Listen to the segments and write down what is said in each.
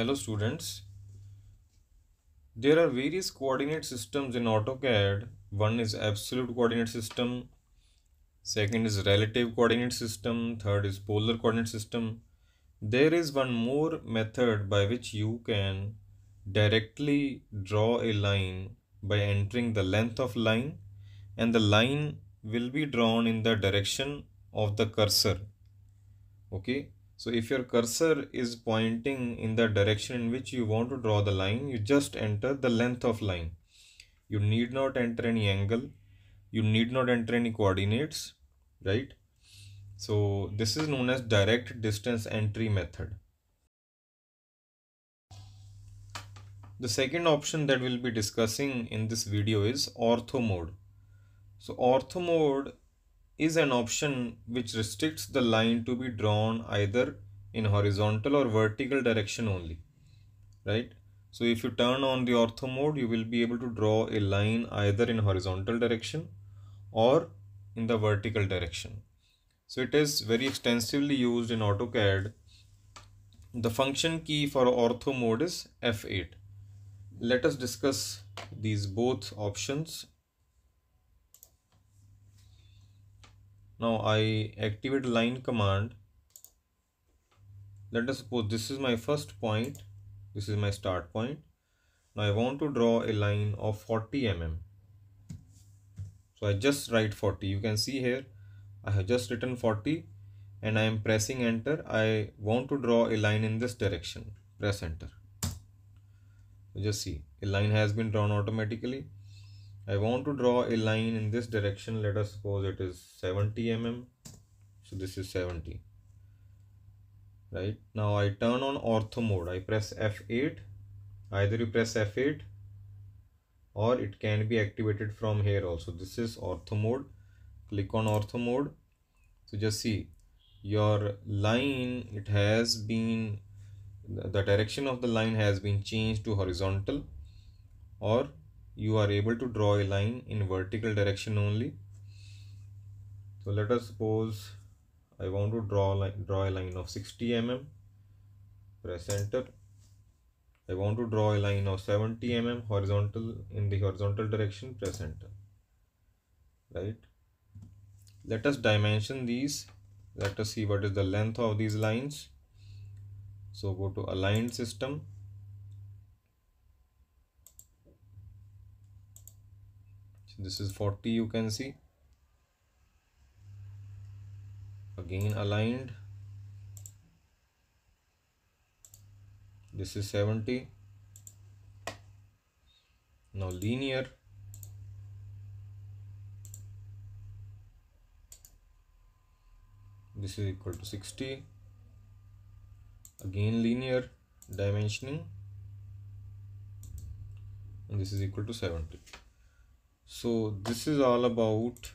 Hello students. There are various coordinate systems in AutoCAD. One is absolute coordinate system, second is relative coordinate system, third is polar coordinate system. There is one more method by which you can directly draw a line by entering the length of line and the line will be drawn in the direction of the cursor. Okay, so if your cursor is pointing in the direction in which you want to draw the line, you just enter the length of line. You need not enter any angle. You need not enter any coordinates, right? So this is known as direct distance entry method. The second option that we'll be discussing in this video is ortho mode. So ortho mode is an option which restricts the line to be drawn either in horizontal or vertical direction only right? So if you turn on the ortho mode you will be able to draw a line either in horizontal direction or in the vertical direction. So it is very extensively used in AutoCAD. The function key for ortho mode is F8 let us discuss these both options now I activate line command. Let us suppose this is my first point. This is my start point. Now I want to draw a line of 40 mm. So I just write 40 you can see here I have just written 40 and I am pressing enter. I want to draw a line in this direction. Press enter. Just see. A line has been drawn automatically I want to draw a line in this direction. Let us suppose it is 70 mm so this is 70 right? Now I turn on ortho mode. I press F8 either you press F8 or it can be activated from here also. This is ortho mode. Click on ortho mode. So just see. Your line it has been the direction of the line has been changed to horizontal or you are able to draw a line in vertical direction only. So let us suppose I want to draw line, draw a line of 60 mm press enter. I want to draw a line of 70 mm horizontal in the horizontal direction press enter. Right? Let us dimension these. Let us see what is the length of these lines. So go to aligned system this is 40 you can see. Again aligned. This is 70 now linear. This is equal to 60 again linear dimensioning. And this is equal to 70 so this is all about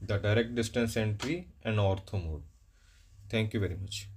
the direct distance entry and ortho mode. Thank you very much